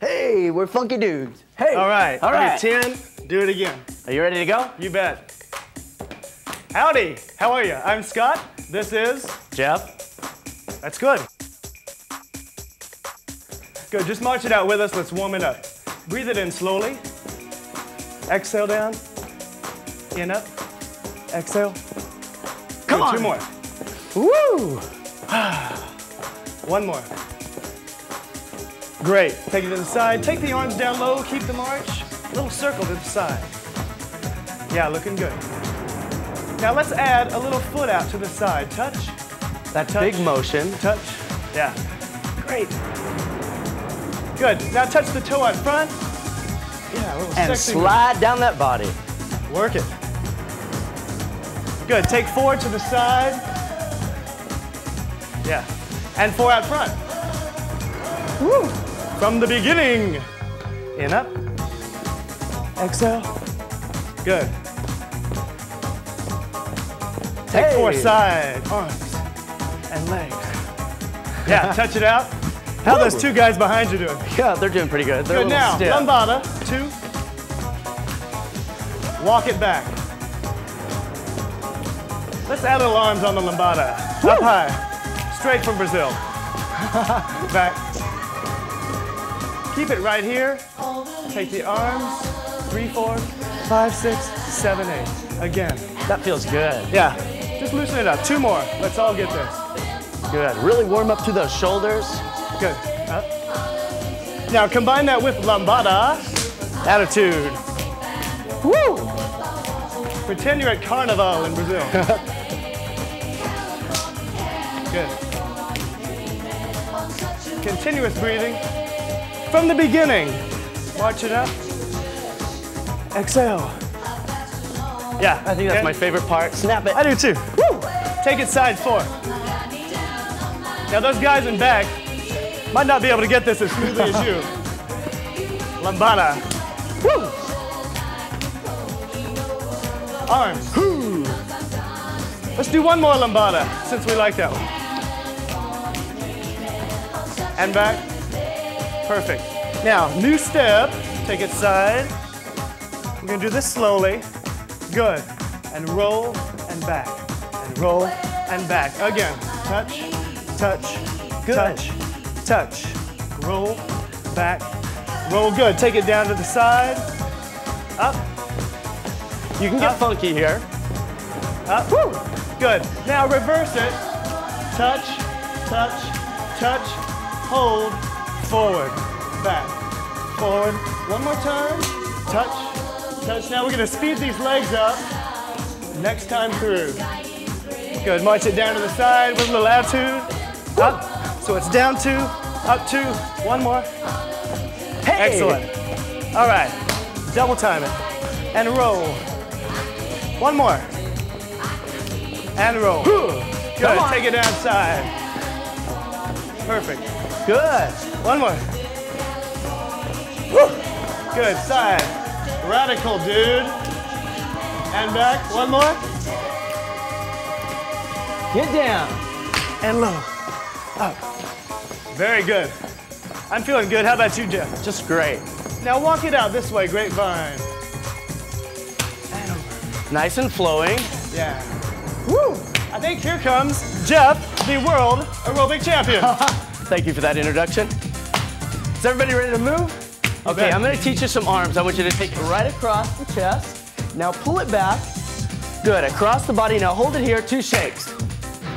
Hey, we're funky dudes. Hey. All right. All right. Okay, 10. Do it again. Are you ready to go? You bet. Howdy. How are you? I'm Scott. This is Jeff. That's good. Good. Just march it out with us. Let's warm it up. Breathe it in slowly. Exhale down. In up. Exhale. Come Good, on. Two more. Woo! One more. Great. Take it to the side. Take the arms down low. Keep the march. Little circle to the side. Yeah, looking good. Now let's add a little foot out to the side. Touch. That's Touch. big motion. Touch. Yeah. Great. Good. Now touch the toe out front. Yeah, a little And sexy. slide down that body. Work it. Good. Take four to the side. Yeah. And four out front. Woo. From the beginning. In up. Exhale. Good. Take four Hey. side arms and legs. Yeah, touch it out. How those two guys behind you doing? Yeah, they're doing pretty good. They're Good now. stiff. Lambada, two. Walk it back. Let's add little arms on the lambada. Up high. Straight from Brazil. back. Keep it right here. Take the arms. Three, four, five, six, seven, eight. Again. That feels good. Yeah. Just loosen it up. Two more. Let's all get this. Good. Really warm up to those shoulders. Good. Up. Now combine that with lambada. Attitude. Woo! Pretend you're at Carnival in Brazil. Good. Continuous breathing. From the beginning. March it up. Exhale. Yeah, I think that's okay? my favorite part. Snap it. I do too. Woo! Take it side four. Now those guys in back might not be able to get this as smoothly as you. Lambada. Woo! Arms. Woo! Let's do one more lambada since we like that one. And back. Perfect. Now, new step. Take it side. We're gonna do this slowly. Good. And roll and back. And roll and back. Again. Touch, touch, Good. touch, touch. Roll, back, roll. Good. Take it down to the side. Up, You can get Up. funky here. up. Woo. Good. Now reverse it. Touch, touch, touch, hold, forward, back, forward. One more time. Touch, touch. Now we're gonna speed these legs up. Next time through. Good. March it down to the side with a little attitude. Up. So it's down two, up two. One more. Hey. Excellent. All right. Double time it. And roll. One more. And roll. Good. Take it outside. Perfect. Good. One more. Woo. Good. Side. Radical, dude. And back. One more. Get down. And low. Up. Very good. I'm feeling good. How about you, Jeff? Just great. Now walk it out this way, grapevine. And over. Nice and flowing. Yeah. Woo! I think here comes Jeff, the world aerobic champion. Thank you for that introduction. Is everybody ready to move? Okay. I'm gonna teach you some arms. I want you to take it right across the chest. Now pull it back. Good, across the body. Now hold it here, two shakes.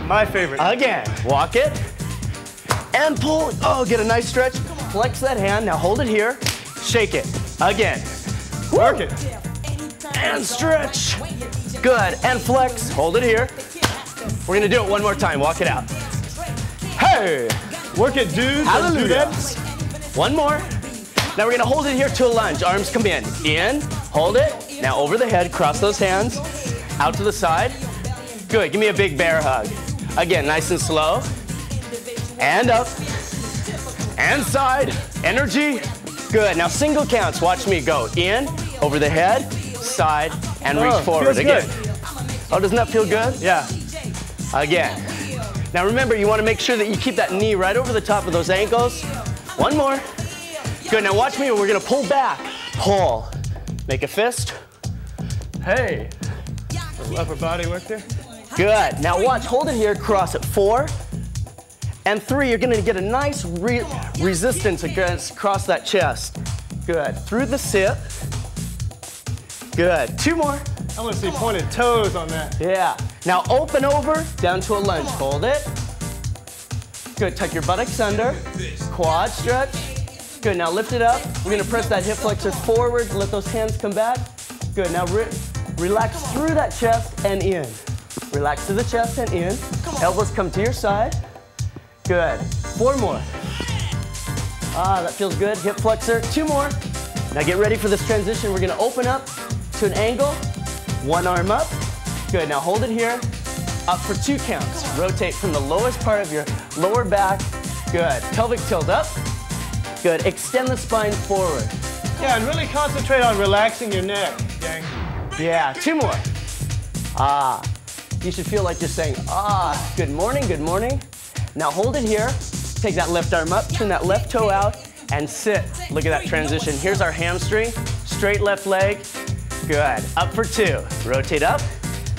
My favorite. Again, walk it. And pull, oh, get a nice stretch. Flex that hand, now hold it here. Shake it, again. Work it. And stretch. Good, and flex, hold it here. We're gonna do it one more time, walk it out. Hey, Work it, dudes Hallelujah. dudettes. One more. Now we're gonna hold it here to a lunge. Arms come in, in, hold it. Now over the head, cross those hands, out to the side. Good, give me a big bear hug. Again, nice and slow. And up, and side, energy. Good, now single counts, watch me go. In, over the head, side, and reach Oh, forward again. good. Oh, doesn't that feel good? Yeah. Again. Now remember, you want to make sure that you keep that knee right over the top of those ankles. One more. Good, now watch me. We're gonna pull back. Pull. Make a fist. Hey. Upper body work there. Good. Now watch, hold it here, cross it. Four and three. You're gonna get a nice re resistance against across that chest. Good. Through the sit. Good. Two more. I want to see pointed toes on that. Yeah. Now open over, down to a lunge. Hold it. Good. Tuck your buttocks under. Quad stretch. Good. Now lift it up. We're gonna press that hip flexor forward. Let those hands come back. Good. Now re relax through that chest and in. Relax to the chest and in. Elbows come to your side. Good. Four more. Ah, that feels good. Hip flexor. Two more. Now get ready for this transition. We're gonna open up to an angle. One arm up. Good. Now hold it here. Up for two counts. Rotate from the lowest part of your lower back. Good. Pelvic tilt up. Good. Extend the spine forward. Yeah, and really concentrate on relaxing your neck, gang. Yeah. Two more. Ah. You should feel like you're saying, ah, good morning, good morning. Now hold it here. Take that left arm up, turn that left toe out, and sit. Look at that transition. Here's our hamstring. Straight left leg. Good. Up for two. Rotate up.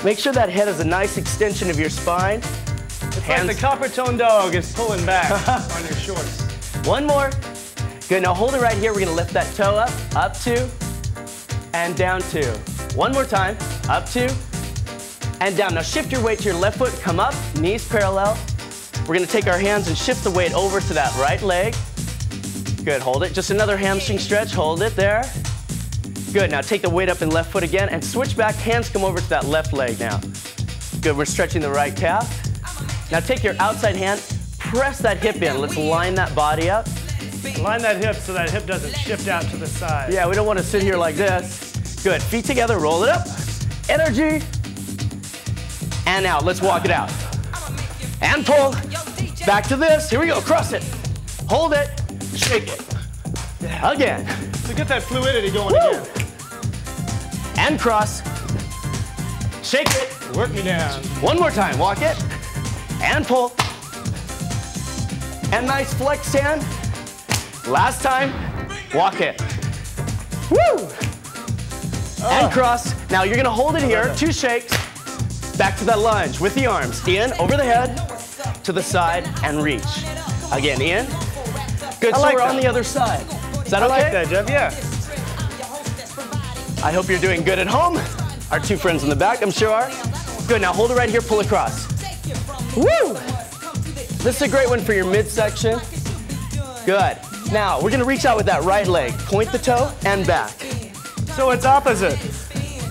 Make sure that head is a nice extension of your spine. It's like the Coppertone dog is pulling back on your shorts. One more. Good. Now hold it right here. We're gonna lift that toe up, up two, and down two. One more time. Up two, and down. Now shift your weight to your left foot. Come up, knees parallel. We're gonna take our hands and shift the weight over to that right leg. Good. Hold it. Just another hamstring stretch. Hold it there. Good. Now take the weight up in left foot again and switch back. Hands come over to that left leg now. Good. We're stretching the right calf. Now take your outside hand, press that hip in. Let's line that body up. Line that hip so that hip doesn't shift out to the side. Yeah, we don't want to sit here like this. Good. Feet together, roll it up. Energy. And out. Let's walk it out. And pull. Back to this. Here we go. Cross it. Hold it. Shake it. Again. So get that fluidity going Woo. again. And cross. Shake it. Work me down. One more time. Walk it. And pull. And nice flex hand. Last time. Walk it. Woo! And oh. cross. Now you're gonna hold it here. Two shakes. Back to that lunge with the arms. In, over the head, to the side, and reach. Again, in. Good, I so like we're that. on the other side. Is that I okay? like that, Jeff. Yeah. I hope you're doing good at home. Our two friends in the back, I'm sure are. Good, now hold it right here, pull across. Woo! This is a great one for your midsection. Good. Now, we're gonna reach out with that right leg. Point the toe and back. So it's opposite.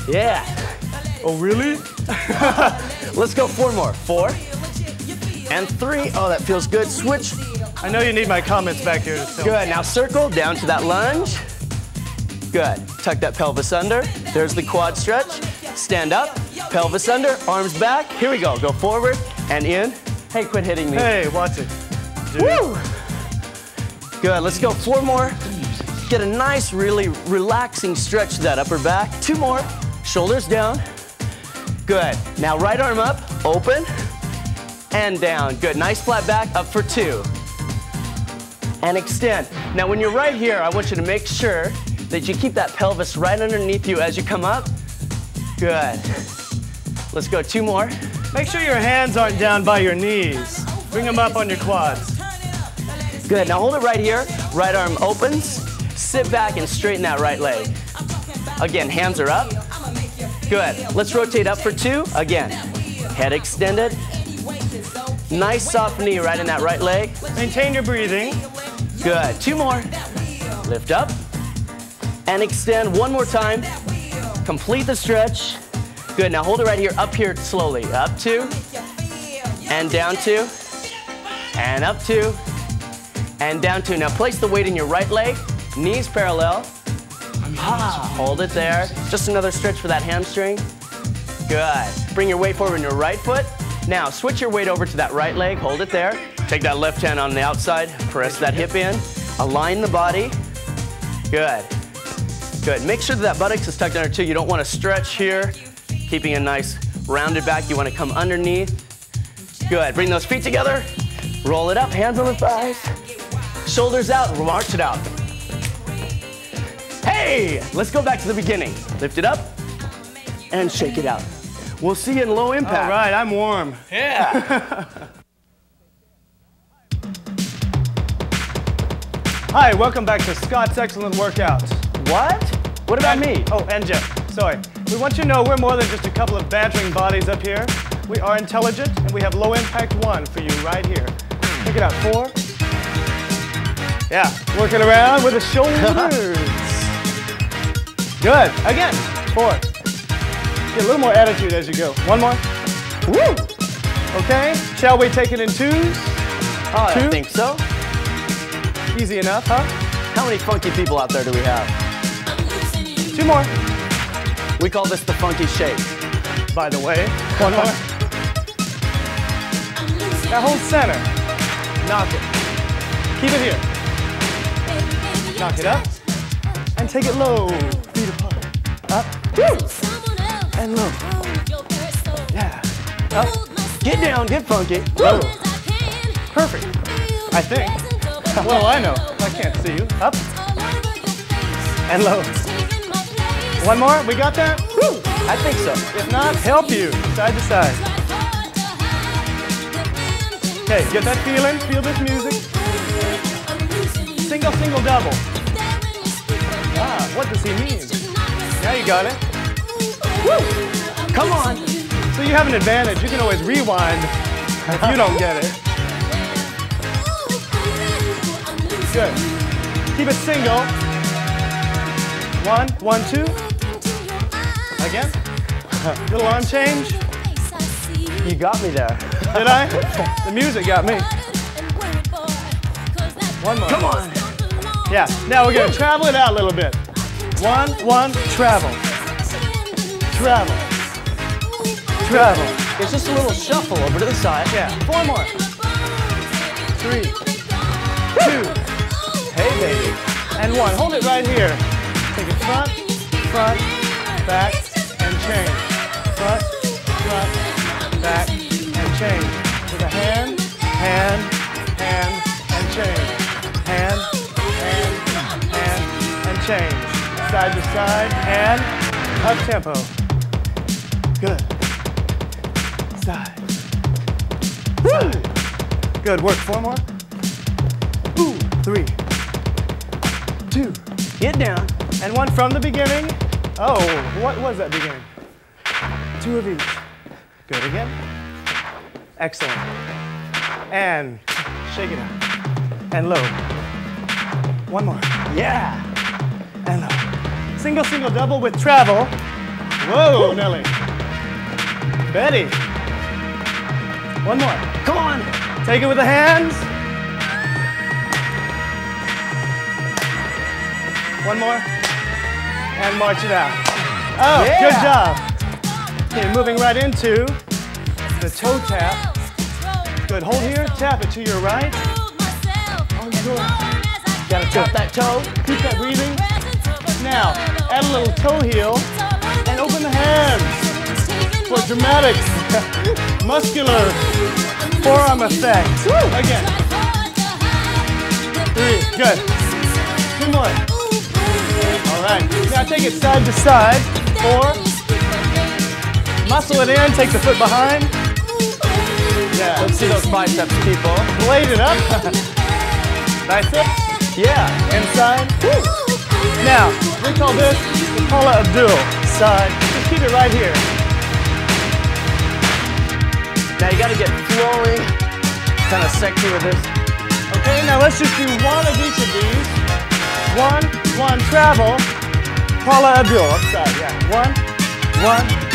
Yeah. Oh, really? Let's go four more. Four and three. Oh, that feels good. Switch. I know you need my comments back here. So. Good. Now circle down to that lunge. Good. Tuck that pelvis under. There's the quad stretch. Stand up. Pelvis under. Arms back. Here we go. Go forward and in. Hey, quit hitting me. Hey, watch it. Dude. Woo! Good. Let's go. Four more. Get a nice, really relaxing stretch to that upper back. Two more. Shoulders down. Good. Now right arm up. Open and down. Good. Nice flat back. Up for two. And extend. Now when you're right here, I want you to make sure that you keep that pelvis right underneath you as you come up. Good. Let's go. Two more. Make sure your hands aren't down by your knees. Bring them up on your quads. Good. Now hold it right here. Right arm opens. Sit back and straighten that right leg. Again, hands are up. Good. Let's rotate up for two. Again, head extended. Nice soft knee right in that right leg. Maintain your breathing. Good. Two more. Lift up and extend one more time. Complete the stretch. Good. Now hold it right here. Up here slowly. Up two and down two and up two and down two. Now place the weight in your right leg. Knees parallel. Ah, hold it there. Just another stretch for that hamstring. Good. Bring your weight forward in your right foot. Now switch your weight over to that right leg. Hold it there. Take that left hand on the outside. Press that hip in. Align the body. Good. Good. Make sure that, that buttocks is tucked under too. You don't want to stretch here. Keeping a nice rounded back. You want to come underneath. Good. Bring those feet together. Roll it up. Hands on the thighs. Shoulders out. March it out. Hey! let's go back to the beginning. Lift it up and shake it out. We'll see you in low impact. All right, I'm warm. Yeah. Hi, welcome back to Scott's Excellent Workouts. What? What about And- me? Oh, and Jeff. Sorry. We want you to know we're more than just a couple of bantering bodies up here. We are intelligent, and we have low impact one for you right here. Check it out. Four. Yeah, working around with the shoulders. Good. Again. Four. Get a little more attitude as you go. One more. Woo! Okay. Shall we take it in twos? Oh, I think so. Easy enough, huh? How many funky people out there do we have? Two more. We call this the funky shake. By the way. One more. Now hold center. Knock it. Keep it here. Knock it up. And take it low. Feet apart. Up. And low. Yeah. Up. Get down, get funky. Low. Perfect. I think. Well, I know. I can't see you. Up. And low. One more. We got that? Woo. I think so. If not, help you. Side to side. Okay, get that feeling. Feel this music. Single, single, double. Ah, what does he mean? Now you got it. Woo! Come on. So you have an advantage. You can always rewind if you don't get it. Good. Keep it single. One, one, two. Again. Little arm change. You got me there. Did I? The music got me. One more. Come on. Yeah. Now we're gonna travel it out a little bit. One, one, travel, travel, travel. It's just a little shuffle over to the side. Yeah. Four more. Three, two, Hey, baby. and one. Hold it right here. Take it front, front, back, change. Front, front, back, and change. With a hand, hand, hand, and change. Hand, hand, hand, and change. Side to side, and up tempo. Good. Side. Side. Good work. Four more. Ooh, three, two, Get down. and one from the beginning. Oh, what was that beginning? Two of each. Good again. Excellent. And shake it out. And low. One more. Yeah. And low. Single, single, double with travel. Whoa, Nelly. Betty. One more. Come on. Take it with the hands. One more. And march it out. Oh, good job. Okay, moving right into the toe tap. Good. Hold here. Tap it to your right. Oh, good. Gotta tap that toe. Keep that breathing. Now, add a little toe heel and open the hands for dramatic, muscular forearm effect. Again. Three. Good. Two more. All right. Now take it side to side. Four. Muscle it in. Take the foot behind. Yeah. Let's see those biceps, people. Blade it up. Biceps. Yeah. Inside. Now, we call this the Paula Abdul side. Just keep it right here. Now you gotta get flowing, kind of sexy with this. Okay, now let's just do one of each of these. One, one, travel. Paula Abdul, upside, yeah. One, one,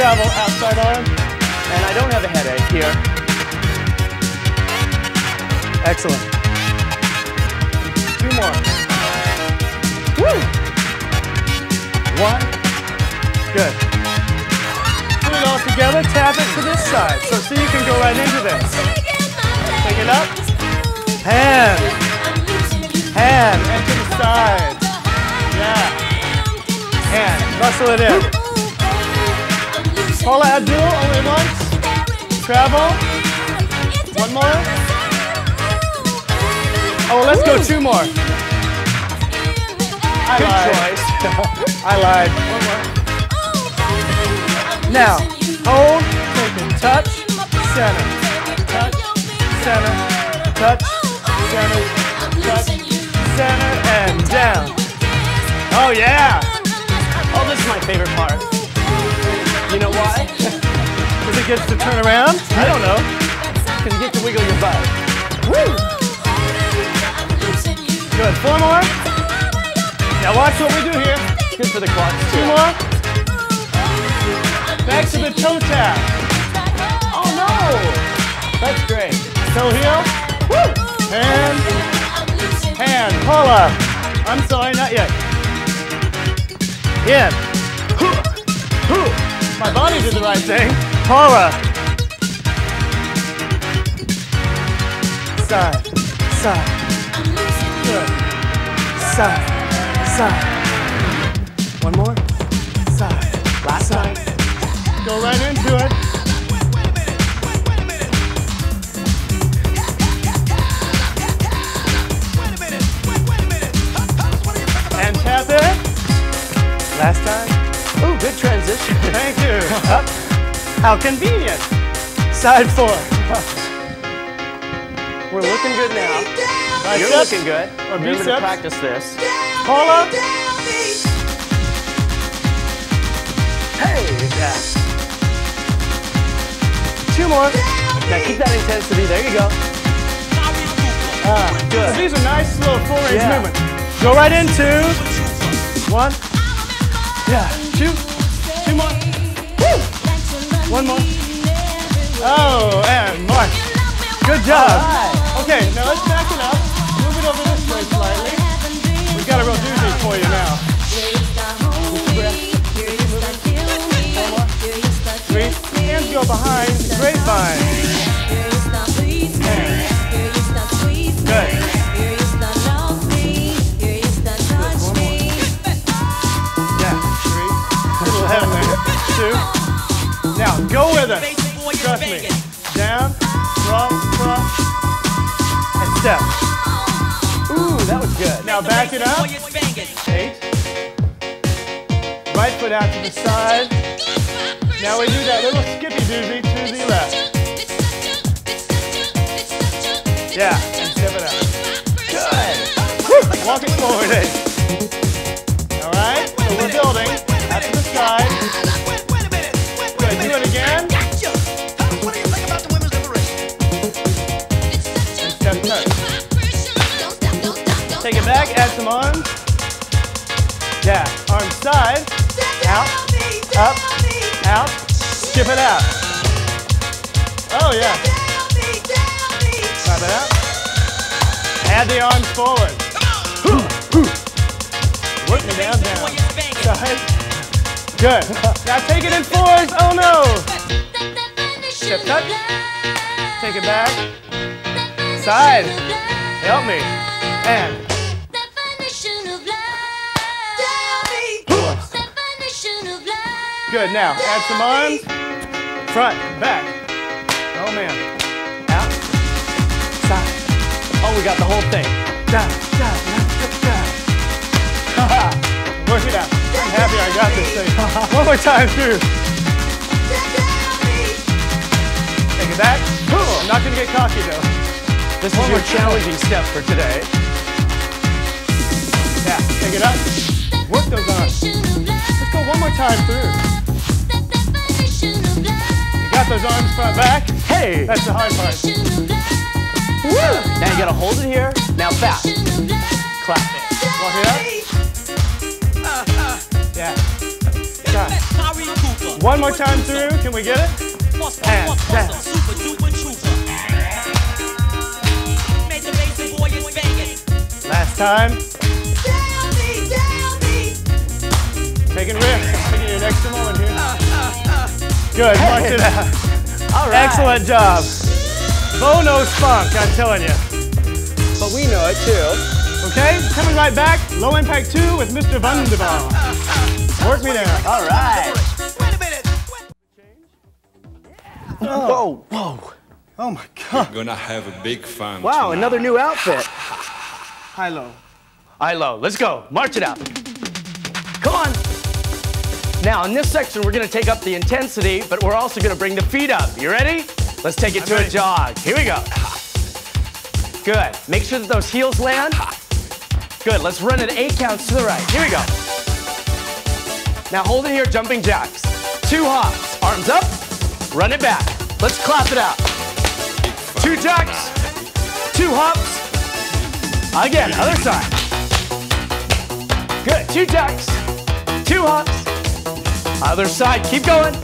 travel, outside arm. And I don't have a headache here. Excellent. Two more. Woo! One. Good. Put it all together, tap it to this side. So see you can go right into this. Take it up. Hand. Hand. And to the side. Yeah. Hand. Muscle it in. Paula Abdul, only once. Travel. One more. Oh, let's go two more. I Good lied. choice. I lied. One more. Now, hold, take it, touch, center, touch, center, touch, center, touch, center, and down. Oh yeah! Oh, this is my favorite part. You know why? Because it gets to turn around? I don't know. Because you get to wiggle your butt. Woo! Good. Four more. Now watch what we do here. Good for the quads Two more. Back to the toe tap. Oh no! That's great. Toe heel. Woo! Hand, hand. Paula. I'm sorry, not yet. In. My body did the right thing. Paula. Side, side, good. Side, side. One more. Side. Last time. Go right into it. And tap it. Last time. Ooh, good transition. Thank you. Up. How convenient. Side four. We're looking good now. You're looking good. Or Remember to practice this. Pull up. Hey! Yeah. Two more. Now keep that intensity. There you go. Ah, Good. These are nice, slow, full range Yeah. movements. Go right into one. Yeah. Two. Two more. One more. Oh, and march. Good job. All Okay, now let's back it up. Move it over this way slightly. We've got a real doozy for you now. Three. Hands go behind. Grapevine. Good. Yeah. Three. A little head. Two. Now go with it. Trust me. Down, drop, cross, and step. Ooh, that was good. Now back it up. Eight. Right foot out to the side. Now we do that little skippy doozy to the left. Yeah, and step it out. Good. Walk it forward, eh? Good. Now take it in fours. Oh no. Step touch. Take it back. Side. Help me. And good. Now add some arms. Front, back. Oh man. Out. Side. Oh, we got the whole thing. Down, down, left, down. Work it out. I'm happy I got this thing. One more time through. Take it back. I'm not gonna get cocky though. This is your challenging step for today. Yeah, take it up. Work those arms. Let's go one more time through. You got those arms front back. Hey! That's the hard part. Now you gotta hold it here. Now fast. Clap it. Walk it up. Yeah. Got. One more time through. Can we get it? And down. Last time. Taking risks. Taking your next moment here. Good. It out. All right. Excellent job. Bono spunk, I'm telling you. But we know it too. Okay, coming right back. Low impact two with Mr. Vanderbaum. Work me down. All right. Whoa, whoa. Oh my God. Gonna have a big fun. Wow, tonight. another new outfit. High low. I low. Let's go. March it out. Come on. Now, in this section, we're gonna take up the intensity, but we're also gonna bring the feet up. You ready? Let's take it I'm to ready. a jog. Here we go. Good. Make sure that those heels land. Good. Let's run an eight counts to the right. Here we go. Now hold it here, jumping jacks. Two hops, arms up, run it back. Let's clap it out. Two jacks, two hops. Again, other side. Good. Two jacks, two hops. Other side, keep going.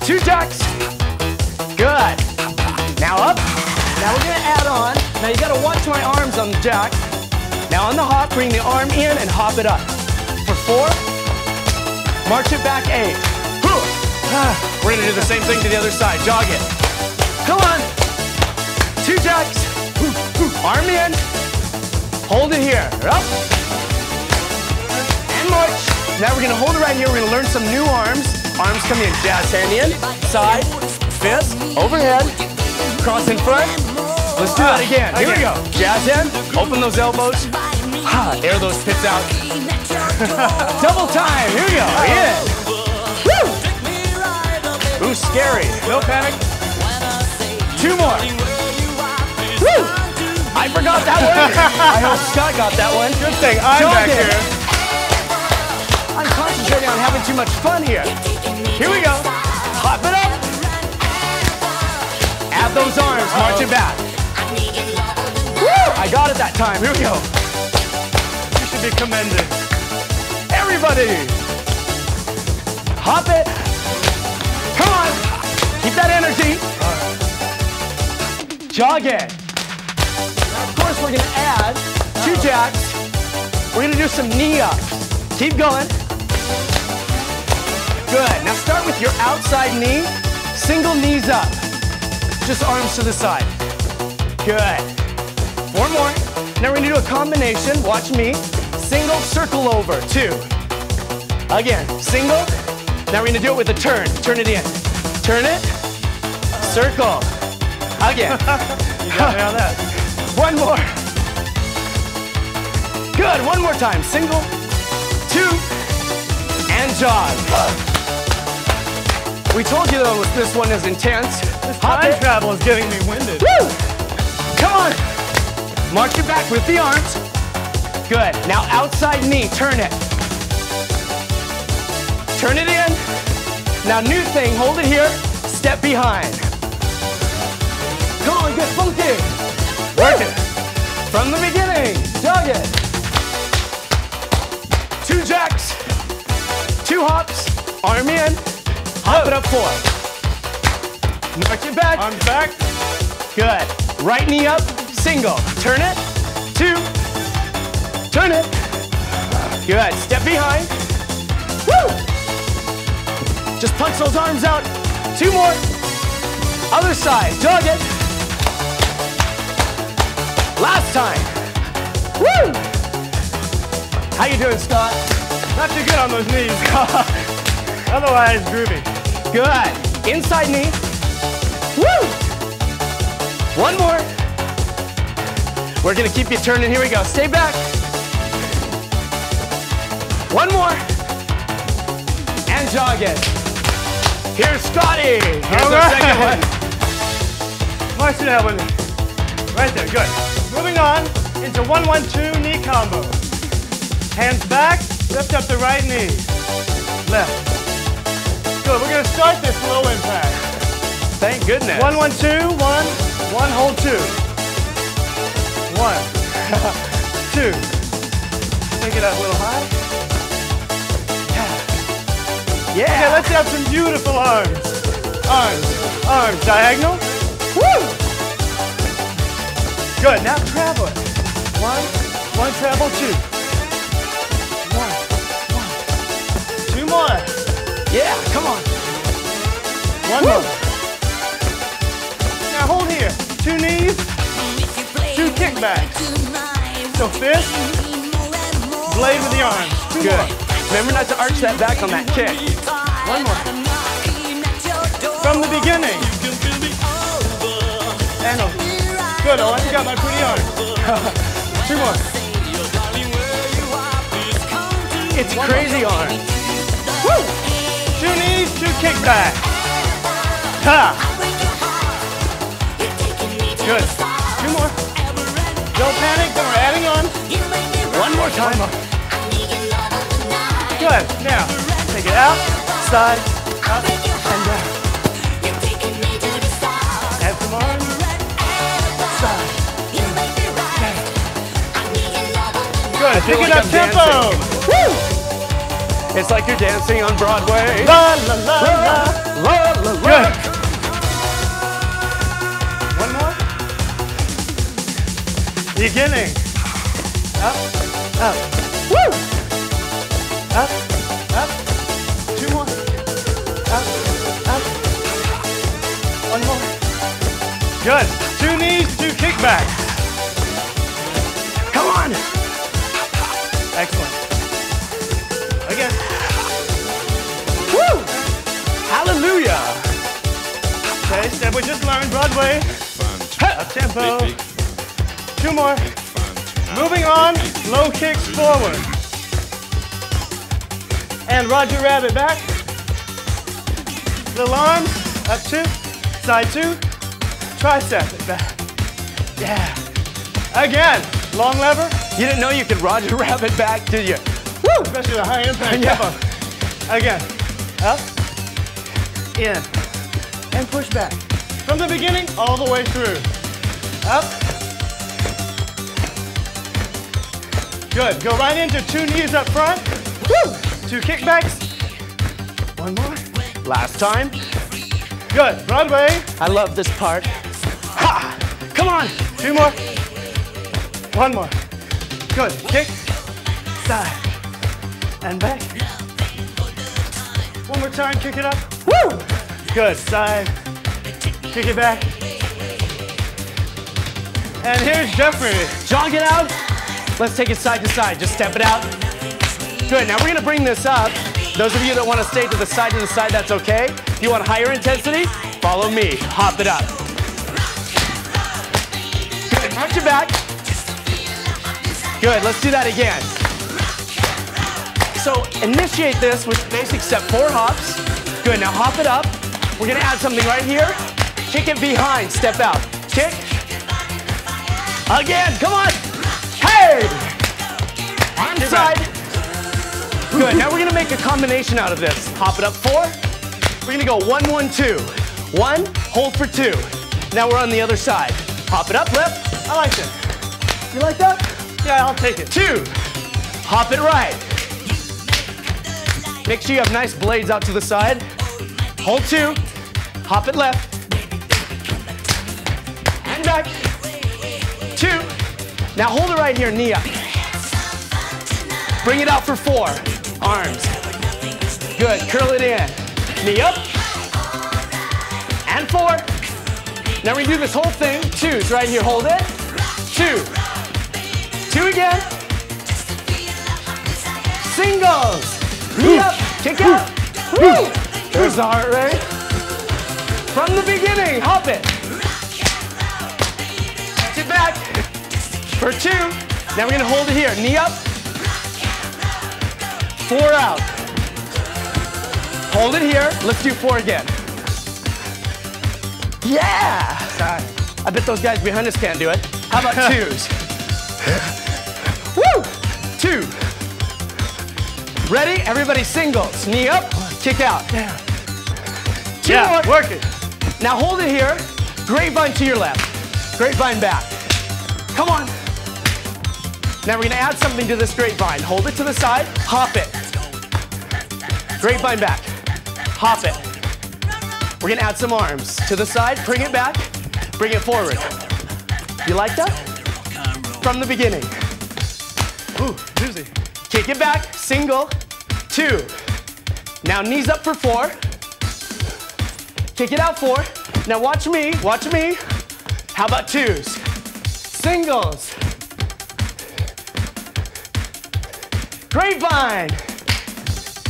Two jacks. Good. Now up. Now we're gonna add on. Now you gotta watch my arms on the jack. Now on the hop, bring the arm in and hop it up. Four, march it back eight. We're gonna do the same thing to the other side. Jog it. Come on. Two jacks. Whew. Arm in. Hold it here. Up. And march. Now we're gonna hold it right here. We're gonna learn some new arms. Arms come in. Jazz hand in. Side. Fist. Overhead. Cross in front. Let's do that again. Here we go. Jazz in. Open those elbows. Air those pits out. Double time. Here we go. In. Woo. Ooh, scary. No panic. Two more. Woo. I forgot that one. I hope Scott got that one. Good thing I'm Jog back here. I'm concentrating on having too much fun here. Here we go. Hop it up. Add those arms. March it back. Woo! I got it that time. Here we go. You should be commended. Everybody. Hop it. Come on. Keep that energy. Jog it. Of course, we're going to add two jacks. We're going to do some knee ups. Keep going. Good. Now start with your outside knee. Single knees up. Just arms to the side. Good. Four more. Now we're gonna do a combination. Watch me. Single, circle over. Two. Again, single. Now we're gonna do it with a turn. Turn it in. Turn it. Circle. Again. You got me on that. One more. Good. One more time. Single, two, and jog. We told you though this one is intense. Hop Time travel is getting me winded. Woo! Come on. March it back with the arms. Good. Now outside knee, turn it. Turn it in. Now new thing, hold it here. Step behind. Come on, get funky. Work it. From the beginning, jog it. Two jacks, two hops, arm in, hop it up four. March it back. Arms back. Good. Right knee up, single. Turn it. Two. Turn it. Good. Step behind. Woo! Just punch those arms out. Two more. Other side. Jog it. Last time. Woo! How you doing, Scott? Not too good on those knees. Otherwise, groovy. Good. Inside knee. Woo! One more. We're gonna keep you turning. Here we go. Stay back. One more. And jog it. Here's Scotty. Here's All right. second one. It out with me. Right there, good. Moving on into one, one, two knee combo. Hands back, lift up the right knee. Left. Good, we're gonna start this low impact. Thank goodness. One, one, two, one, one, hold two. One, two. Take it up a little high. Yeah. Okay, let's have some beautiful arms. Arms, arms, diagonal. Woo! Good, now travel. One, one travel, two. One, one. Two more. yeah, come on. One more. Now hold here. Two knees, two kickbacks. So fist, blade with the arms. Two Good. more. Remember not to arch that back on that kick. One more. From the beginning. And over. Good, Owen. You got my pretty arms. Two more. It's crazy arm. Woo! Two knees, two kickback. Ha! Good. Two more. Don't panic, then we're adding on. One more time. Good. Now, take it out, side, up, and down. Add some arms, side. Good. Pick it like up I'm tempo. Woo! It's like you're dancing on Broadway. La la la la. La, la, la. Good. One more. Beginning. Up, up. Good. Two knees, two kickbacks. Come on. Excellent. Again. Woo! Hallelujah. Okay, step we just learned, Broadway. Up tempo. Two more. Moving on, low kicks forward. And Roger Rabbit back. Little arms, up two, side two, tricep it back. Yeah. Again, long lever, You didn't know you could Roger Rabbit back, did you? Woo! especially the high impact Yeah. Again, up, in, and push back. From the beginning all the way through. Up. Good. Go right into two knees up front. Woo! Two kickbacks. One more. Last time. Good. Broadway. I love this part. Come on. Two more. One more. Good. Kick. Side. And back. One more time. Kick it up. Woo! Good. Side. Kick it back. And here's Jeffrey. Jog it out. Let's take it side to side. Just step it out. Good. Now we're going to bring this up. Those of you that want to stay to the side to the side, that's okay. If you want higher intensity, follow me. Hop it up. Arch your back. Good. Let's do that again. So initiate this with basic step four hops. Good. Now hop it up. We're going to add something right here. Kick it behind. Step out. Kick. Again. Come on. Hey! Inside. Good. Now we're gonna make a combination out of this. Hop it up four. We're gonna go one, one, two. One, hold for two. Now we're on the other side. Hop it up, left. I like that. You like that? Yeah, I'll take it. Two. Hop it right. Make sure you have nice blades out to the side. Hold two. Hop it left. And back. Two. Now hold it right here, knee up. Bring it out for four. Arms. Good. Curl it in. Knee up. And four. Now we do this whole thing. Twos right here. Hold it. Two. Two again. Singles. Knee up. Kick out. Woo. There's the heart rate. From the beginning. Hop it. Sit back. For two. Now we're gonna hold it here. Knee up. Four out. Hold it here. Let's do four again. Yeah. I bet those guys behind us can't do it. How about twos? Woo! Two. Ready? Everybody singles. Knee up, kick out. Two Yeah, more. work it. Now hold it here. Grapevine to your left. Grapevine back. Come on. Now we're gonna add something to this grapevine. Hold it to the side, hop it. Grapevine back, hop it. We're gonna add some arms to the side, bring it back, bring it forward. You like that? From the beginning. Ooh, doozy. Kick it back, single, two. Now knees up for four. Kick it out four. Now watch me, watch me. How about twos? Singles. Grapevine.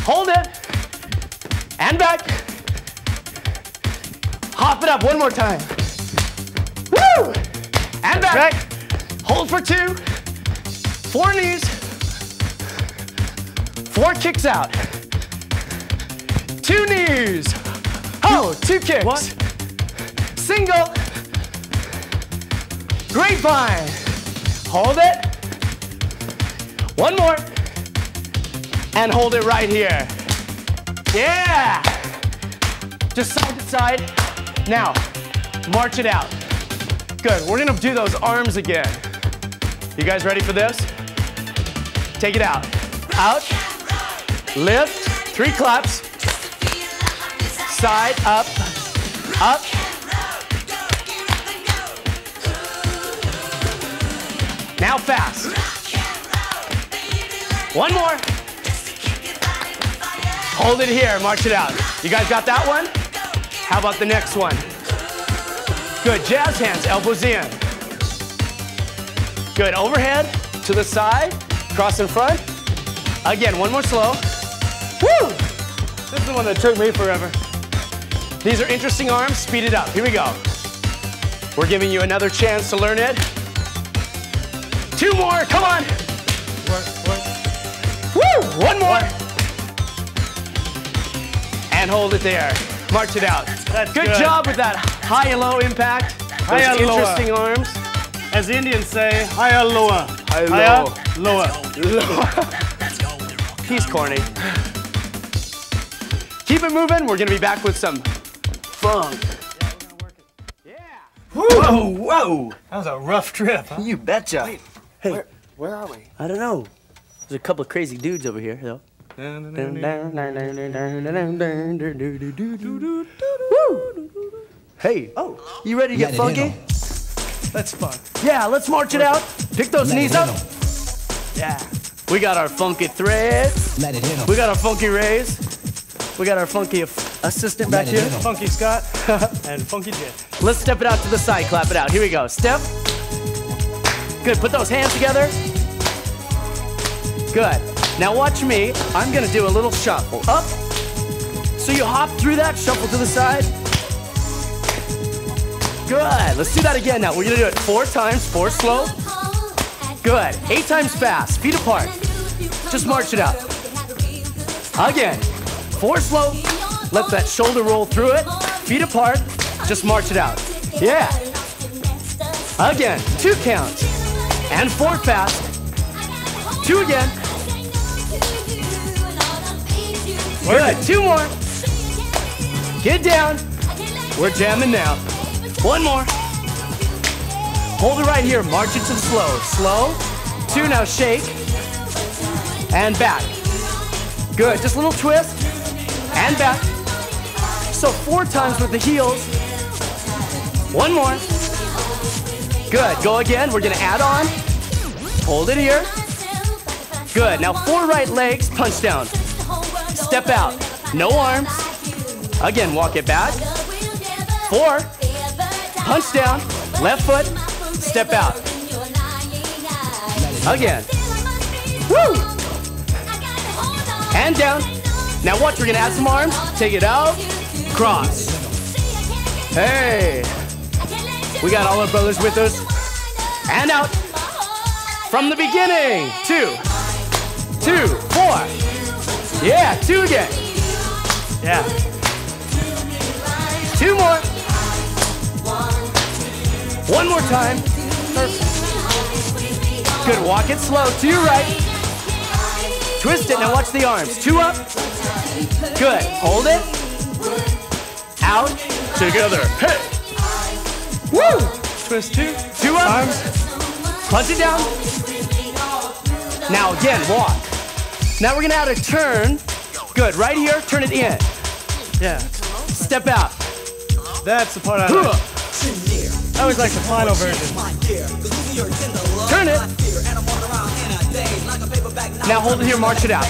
Hold it. And back. Hop it up one more time. Woo! And back. Back. Hold for two. Four knees. Four kicks out. Two knees. Oh, two kicks. What? Single. Grapevine. Hold it. One more. And hold it right here. Yeah. Just side to side. Now, march it out. Good. We're gonna do those arms again. You guys ready for this? Take it out. Out. Lift. Three claps. Side, up, up. Now fast. One more. Hold it here, march it out. You guys got that one? How about the next one? Good, jazz hands, elbows in. Good, overhead, to the side, cross in front. Again, one more slow. Woo! This is the one that took me forever. These are interesting arms, speed it up. Here we go. We're giving you another chance to learn it. Two more, come on. Work, work. Woo! One more. And hold it there. March it out. That's good, good. job with that high and low impact. Those High and lower. interesting arms. As the Indians say, higher, lower. Higher, Higher, lower. He's corny. Keep it moving. We're gonna be back with some funk. Yeah. Whoa, whoa! That was a rough trip, huh? You betcha. Hey, Where, where are we? I don't know. There's a couple of crazy dudes over here, though. Hey, oh, you ready to get Let it funky? in 'em. That's fun. Yeah, let's march it out. Pick those Let knees up. Yeah. We got our funky threads. Let it in 'em. We got our funky rays. We got our funky aff- assistant back Let it here. in 'em. Funky Scott and Funky Jit. Let's step it out to the side, clap it out. Here we go. Step. Good. Put those hands together. Good. Now watch me. I'm gonna do a little shuffle. Up. So you hop through that, shuffle to the side. Good. Let's do that again now. We're gonna do it four times, four slow. Good. Eight times fast, feet apart. Just march it out. Again. Four slow. Let that shoulder roll through it. Feet apart. Just march it out. Yeah. Again. Two counts. And four fast. Two again. Good. Two more. Get down. We're jamming now. One more. Hold it right here. March it to the slow. Slow. Two. Now shake. And back. Good. Just a little twist. And back. So four times with the heels. One more. Good. Go again. We're gonna add on. Hold it here. Good. Now four right legs. Punch down. Step out. No arms. Again. Walk it back. Four. Punch down. Left foot. Step out. Again. Woo! And down. Now watch, we're gonna add some arms. Take it out. Cross. Hey. We got all our brothers with us. And out. From the beginning. Two. Two. Four. Yeah, two again. Yeah. Two more. One more time. Good. Walk it slow to your right. Twist it. Now watch the arms. Two up. Good. Hold it. Out. Together. Hey. Woo. Twist two. Two up. Arms. Punch it down. Now again, walk. Now we're gonna add a turn. Good. Right here. Turn it in. Yeah. Step out. That's the part I like. I always like the final version. Turn it. Now hold it here, march it out.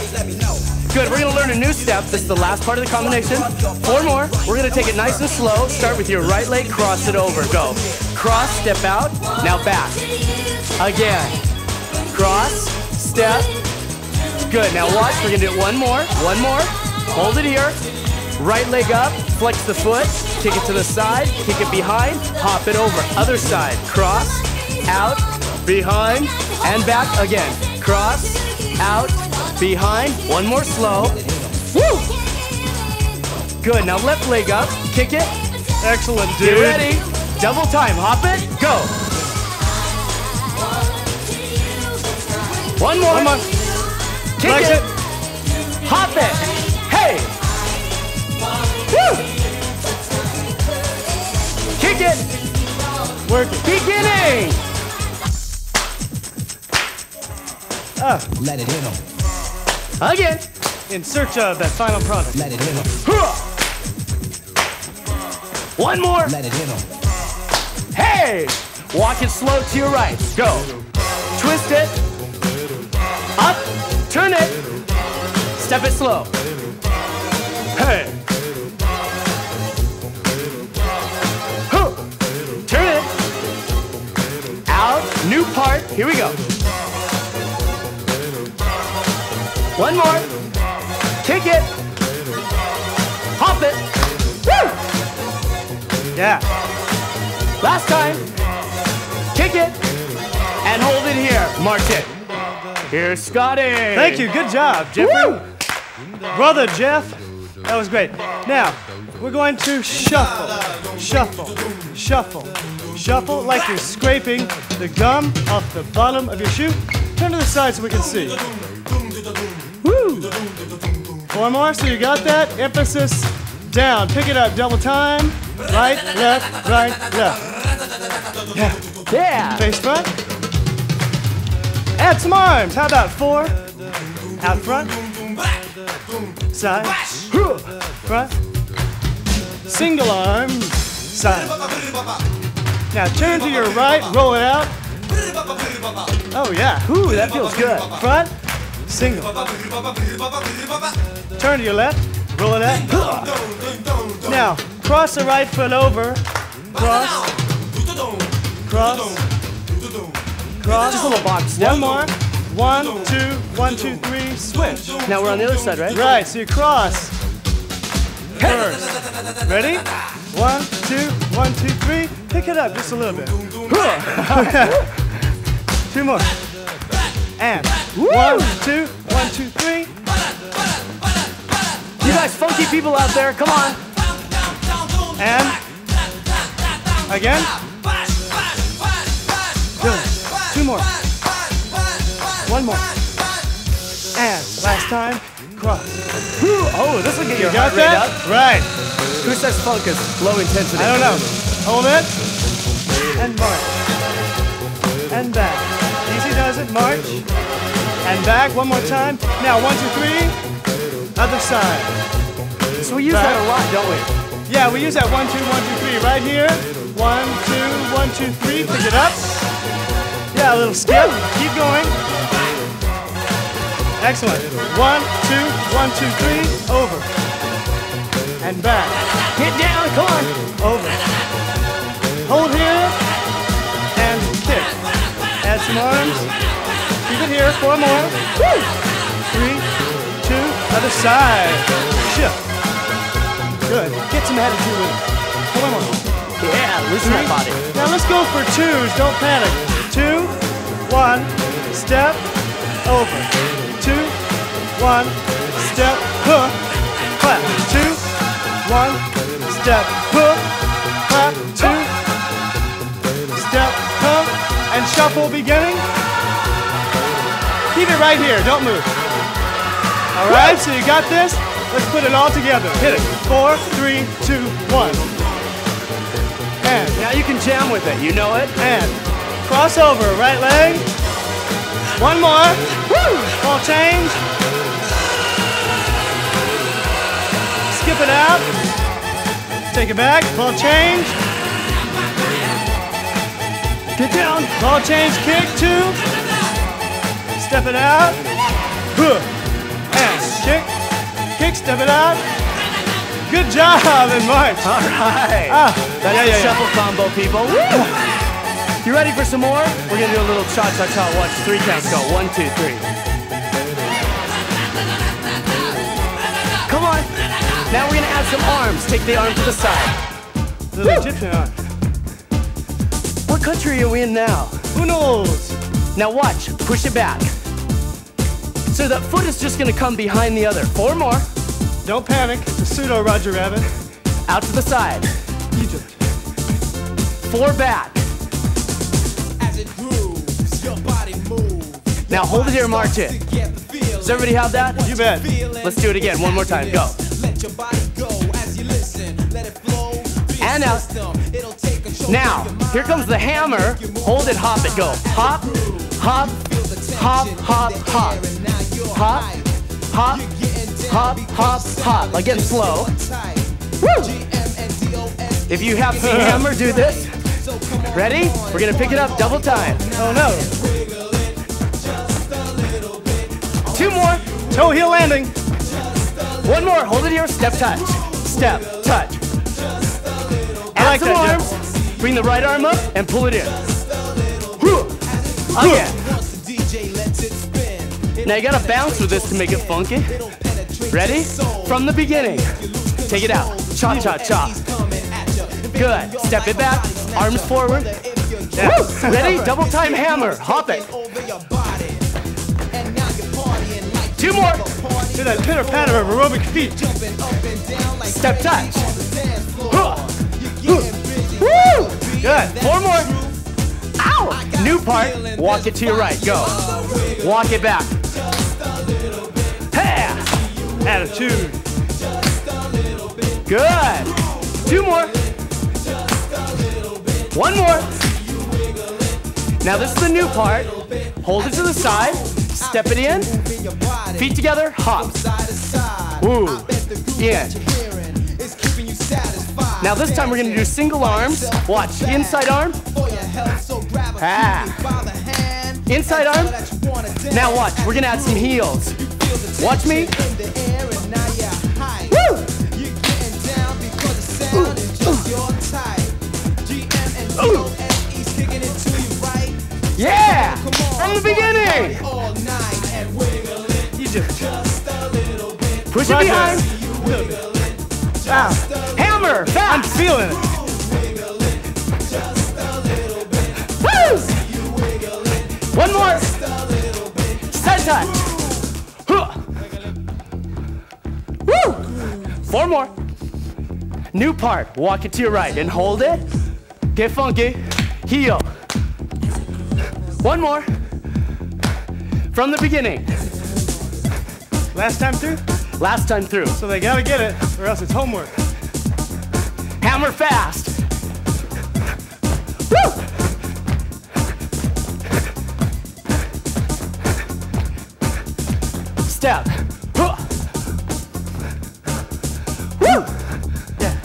Good, we're gonna learn a new step. This is the last part of the combination. Four more. We're gonna take it nice and slow. Start with your right leg, cross it over. Go. Cross, step out. Now back. Again. Cross, step. Good, now watch. We're gonna do it one more. One more. Hold it here. Right leg up, flex the foot, kick it to the side, kick it behind, hop it over. Other side, cross, out, behind, and back again. Cross, out, behind, one more slow. Woo! Good, now left leg up, kick it, Excellent, dude. get ready, double time, hop it, go. One more, One more. kick it, it. hop it, Kick it, Work it. beginning. Ah. Let it in 'em. Again. In search of that final product. Let it in 'em. One more. Let it in 'em. Hey! Walk it slow to your right. Go. Twist it. Up. Turn it. Step it slow. New part. Here we go. One more. Kick it. Hop it. Woo! Yeah. Last time. Kick it. And hold it here. March it. Here's Scotty. Thank you. Good job, Jeffrey. Woo! Brother Jeff, that was great. Now, we're going to shuffle, shuffle, shuffle, shuffle like you're scraping the gum off the bottom of your shoe. Turn to the side so we can see. Woo! Four more, so you got that. Emphasis down. Pick it up, double time. Right, left, right, left. Yeah. Yeah. Face front. Add some arms. How about four? Out front. Side. Front. Single arm. Side. Now turn to your right, roll it out. Oh yeah. Ooh, that feels good. Front. Single. Turn to your left, roll it out. Now cross the right foot over. Cross. Cross. Cross. Just a little box. One more. One, two, one, two, three, switch. Now we're on the other side, right? Right, so you cross. First. Ready? One, two, one, two, three. Pick it up just a little bit. two more. And one, two, one, two, three. You guys funky people out there, come on. And again. Good. Two more. One more. And last time, Oh, this will get your You got heart rate up. Right. Who says is low intensity? I don't know. Hold it. And march. And back. Easy does it. March. And back. One more time. Now, one, two, three. Other side. So we use that a lot, don't we? Yeah, we use that one, two, one, two, three right here. One, two, one, two, three. Pick it up. Yeah, a little skip. Keep going. Excellent. One, two, one, two, three. Over. And back. Get down, come on. Over. Hold here. And kick. Add some arms. Keep it here. Four more. Woo! Three, two, other side. Shift. Good. Get some attitude with it. One more. Yeah, loosen that body. Now let's go for twos. Don't panic. Two, one, step, over. Two, one, step, hook, clap. Two, one, step, hook, clap. Two, step, hook, and shuffle beginning. Keep it right here. Don't move. All right, so you got this. Let's put it all together. Hit it. Four, three, two, one. And Now you can jam with it, you know it? and cross over, right leg. One more. Woo! Ball change. Skip it out. Take it back. Ball change. Get down. Ball change. Kick two. Step it out. And kick. Kick. Step it out. Good job in March. All right. Ah, That's yeah, yeah, yeah. shuffle combo, people. Woo! You ready for some more? We're gonna do a little cha-cha-cha. Watch three counts go. One, two, three. Come on. Now we're gonna add some arms. Take the arm to the side. Little Egyptian arm. What country are we in now? Who knows? Now watch. Push it back. So that foot is just gonna come behind the other. Four more. Don't panic. It's a pseudo Roger Rabbit. Out to the side. Egypt. Four back. Now hold it here, march it. Get the feel. Does everybody have that? You bet. Let's do it again. One more time. Go. Let your body go as you listen. Let it flow. And now- It'll take Now, of your mind. here comes the hammer. Hold it, hop it, go. Hop, hop, Feel the tension hop, hop, hop. air, and now you're Hop, hop, You're getting down hop, hop, hop. Again, slow. Woo! If you have the hammer, do this. So come on, Ready? We're gonna pick it up double time. Oh no. Two more. Toe heel landing. One more. Hold it here. Step touch. Step touch. Add like some that, arms. Bring the right arm up and pull it in. Again. Once the DJ lets it spin. Now you gotta bounce with this to make it funky. Ready? From the beginning. Take it out. Cha cha cha. He's coming at ya. Good. Step it back. Arms forward. Woo. Ready? Double time hammer. Hop it. Two more. Do that pitter patter of aerobic feet. Step touch. Woo. Good. Four more. Ow. New part. Walk it to your right. Go. Walk it back. Hey. Attitude. Good. Two more. One more. Now this is the new part. Hold it to the side. Step it in. Moving your body Feet together. Hop. Ooh. I bet the groove Yeah. that you're hearing is keeping you satisfied. Now this time we're gonna do single arms. Watch. Inside arm. For your health, so grab a Ah. cutie by the hand. Inside arm. know that you wanna dance. Now watch. We're gonna add some heels. Watch me. tension In the air and now you're high. Woo. You're getting down because the sound is just your type. GM and DOSE's kicking it to you right. Yeah. From the beginning. Wiggle it. Push it behind. Ah, Hammer. Fast. I'm feeling it. Woo. One more. Side. Huh. Woo. Four more. New part. Walk it to your right and hold it. Get funky. Heel. One more. From the beginning. Last time through, Last time through. so they gotta get it, or else it's homework. Hammer fast. Woo. Step. Huh. Woo. Yeah.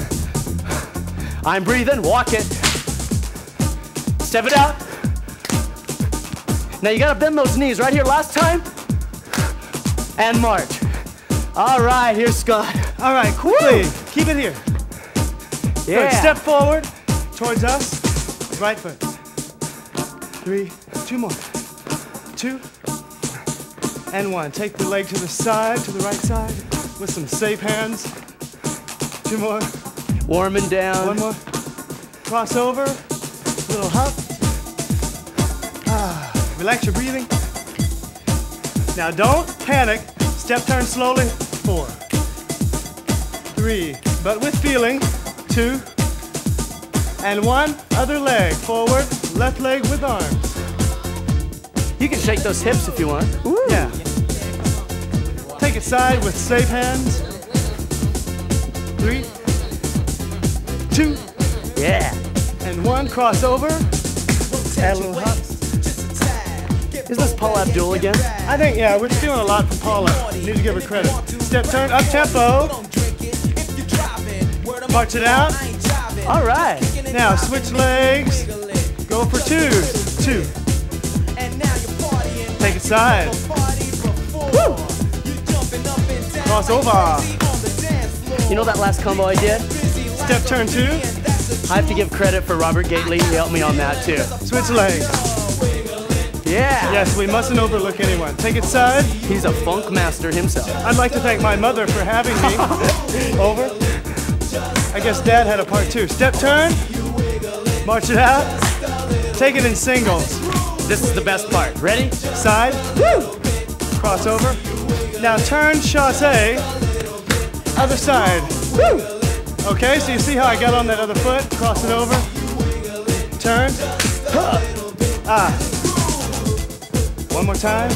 I'm breathing. Walk it. Step it out. Now you gotta bend those knees right here. Last time. And march. All right, here's Scott. All right, quickly, keep it here. Yeah. Good. Step forward towards us. Right foot. Three, two more. Two, and one. Take the leg to the side, to the right side, with some safe hands. Two more. Warming down. One more. Cross over. Little hop. Ah, relax your breathing. Now don't panic. Step turn slowly. Four. Three. But with feeling. Two. And one. Other leg. Forward. Left leg with arms. You can shake those hips if you want. Yeah. Take it side with safe hands. Three. Two. Yeah. And one. Cross over. Add a little hop. Is this Paula Abdul again? I think, yeah, we're stealing a lot from Paula. Need to give her credit. Step turn, up tempo. March it out. All right. Now switch legs. Go for two. Two. Take it side. Cross over. You know that last combo I did? Step turn two. I have to give credit for Robert Gately. He helped me on that too. Switch legs. Yeah. Yes, we mustn't overlook anyone. Take it side. He's a funk master himself. I'd like to thank my mother for having me. Over. I guess dad had a part too. Step turn. March it out. Take it in singles. This is the best part. Ready? Side. Cross over. Now turn chasse. Other side. Woo! Okay, so you see how I got on that other foot? Cross it over. Turn. Huh. Ah. One more time.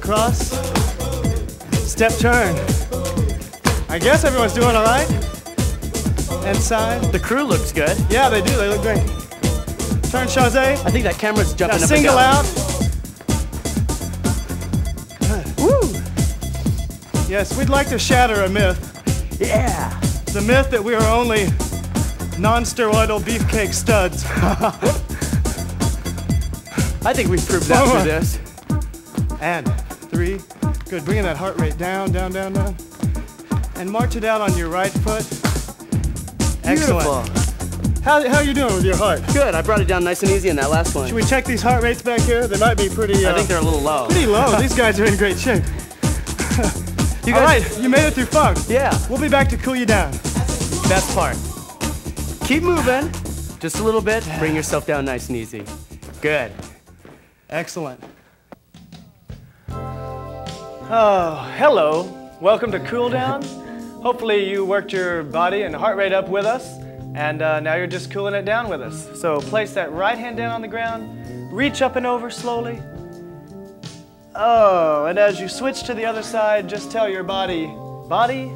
Cross. Step turn. I guess everyone's doing all right. And side. The crew looks good. Yeah, they do. They look great. Turn chasse. I think that camera's Now jumping up single out. Woo! Yes, we'd like to shatter a myth. Yeah. The myth that we are only non-steroidal beefcake studs. I think we've proved that through this. And three. Good. Bringing that heart rate down, down, down, down. And march it out on your right foot. Excellent. Beautiful. How, how are you doing with your heart? Good. I brought it down nice and easy in that last one. Should we check these heart rates back here? They might be pretty. Uh, I think they're a little low. pretty low. These guys are in great shape. You All guys, right, you made it through funk. Yeah. We'll be back to cool you down. Best part. Keep moving. Just a little bit. Bring yourself down nice and easy. Good. Excellent. Oh, hello. Welcome to Cool Down. Hopefully you worked your body and heart rate up with us, and uh, now you're just cooling it down with us. So place that right hand down on the ground, reach up and over slowly. Oh, and as you switch to the other side, just tell your body, body,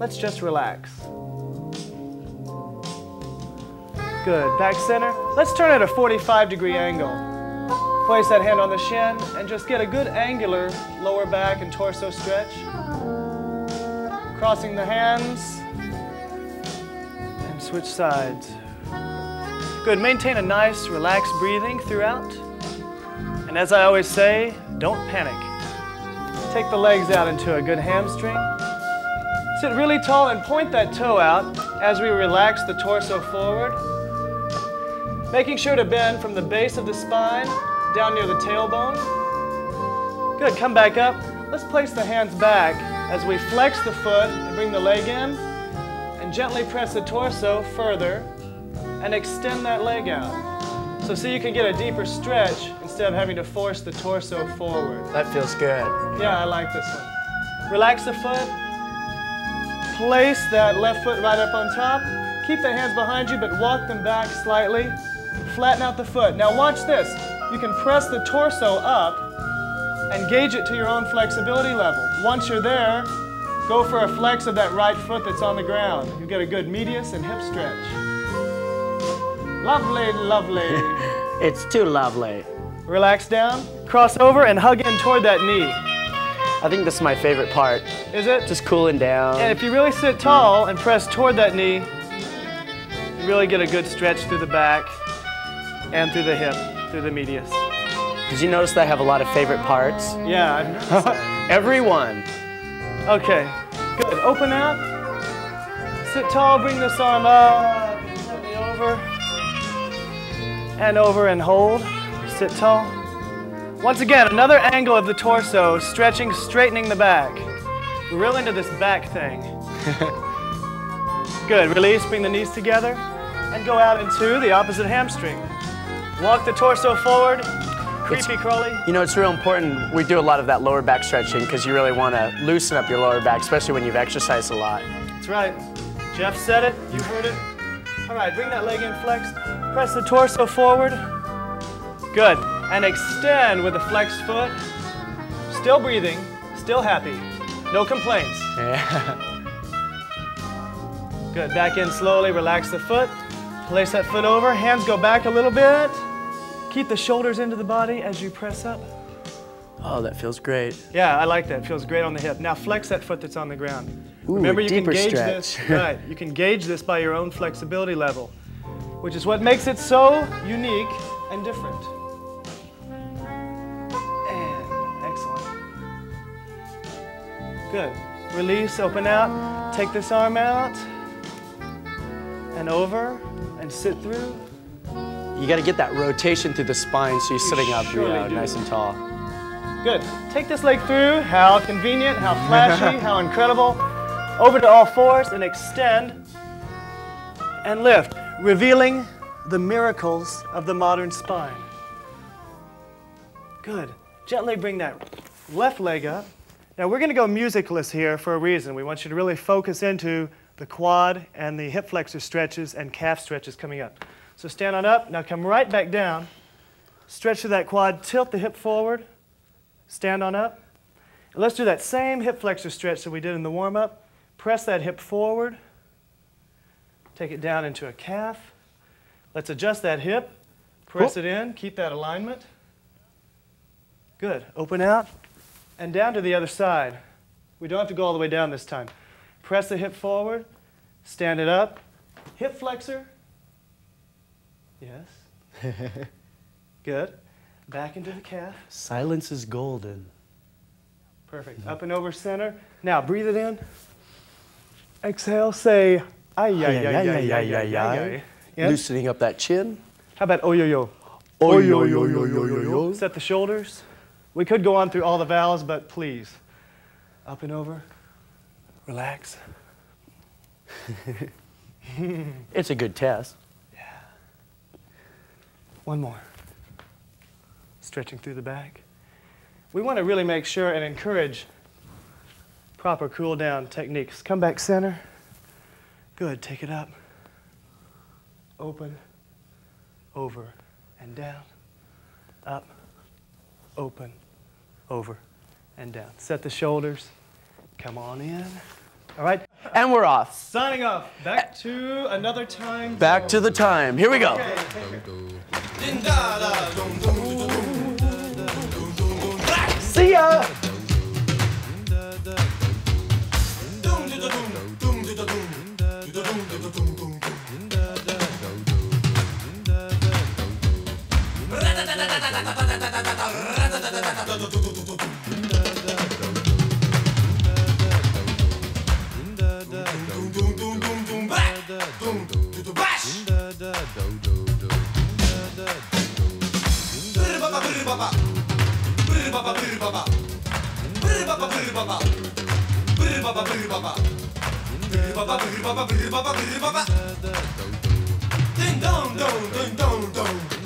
let's just relax. Good, back center. Let's turn at a 45 degree angle. Place that hand on the shin and just get a good angular lower back and torso stretch. Crossing the hands and switch sides. Good, maintain a nice relaxed breathing throughout. And as I always say, don't panic. Take the legs out into a good hamstring. Sit really tall and point that toe out as we relax the torso forward. Making sure to bend from the base of the spine down near the tailbone. Good, come back up. Let's place the hands back as we flex the foot and bring the leg in and gently press the torso further and extend that leg out. So see you can get a deeper stretch instead of having to force the torso forward. That feels good. Yeah, I like this one. Relax the foot. Place that left foot right up on top. Keep the hands behind you, but walk them back slightly. Flatten out the foot. Now watch this. You can press the torso up and gauge it to your own flexibility level. Once you're there, go for a flex of that right foot that's on the ground. You get a good medius and hip stretch. Lovely, lovely. It's too lovely. Relax down, cross over, and hug in toward that knee. I think this is my favorite part. Is it? Just cooling down. And if you really sit tall and press toward that knee, you really get a good stretch through the back and through the hip, through the medius. Did you notice that I have a lot of favorite parts? Yeah, I've noticed. Everyone. Okay, good. Open up. Sit tall, bring this arm up, gently over. And over and hold. Sit tall. Once again, another angle of the torso, stretching, straightening the back. We're real into this back thing. Good. Release, bring the knees together, and go out into the opposite hamstring. Walk the torso forward. Creepy crawly. You know, it's real important. We do a lot of that lower back stretching because you really want to loosen up your lower back, especially when you've exercised a lot. That's right. Jeff said it. You heard it. All right, bring that leg in flexed. Press the torso forward. Good. And extend with the flexed foot. Still breathing. Still happy. No complaints. Yeah. Good. Back in slowly. Relax the foot. Place that foot over. Hands go back a little bit. Keep the shoulders into the body as you press up. Oh, that feels great. Yeah, I like that. Feels great on the hip. Now flex that foot that's on the ground. Ooh, Remember, you can gauge stretch. this. right. You can gauge this by your own flexibility level, which is what makes it so unique and different. And excellent. Good. Release. Open out. Take this arm out and over and sit through. You got to get that rotation through the spine so you're sitting up, know, nice and tall. Good. Take this leg through. How convenient, how flashy, how incredible. Over to all fours and extend and lift, revealing the miracles of the modern spine. Good. Gently bring that left leg up. Now we're going to go musicless here for a reason. We want you to really focus into the quad and the hip flexor stretches and calf stretches coming up. So stand on up. Now come right back down. Stretch through that quad. Tilt the hip forward. Stand on up. And let's do that same hip flexor stretch that we did in the warm up. Press that hip forward. Take it down into a calf. Let's adjust that hip. Press it in. Keep that alignment. Good. Open out and down to the other side. We don't have to go all the way down this time. Press the hip forward. Stand it up. Hip flexor. Yes. Good. Back into the calf. Silence is golden. Perfect. Up and over center. Now breathe it in. Exhale. Say ay ay ay ay ay ay ay ay. Yes. Loosening up that chin. How about oh yo yo? Oh, yo, yo, yo, yo, yo, yo. Set the shoulders. We could go on through all the vowels, but please. Up and over. Relax. It's a good test. One more. Stretching through the back. We want to really make sure and encourage proper cool down techniques. Come back center. Good. Take it up. Open. Over and down. Up. Open. Over and down. Set the shoulders. Come on in. All right. And we're off. Signing off. Back to another time. Back to the time. Here we go. See ya! da da da da da バブルババブルババブルババブルババブルババブルババブルババ。ドンドンドンドンドンドン。